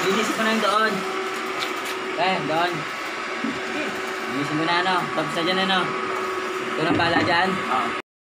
Ayusin ko na yung doon. Eh, doon. Ayusin mo na ano. Tapos na dyan ano. Ito na pala dyan. Ah.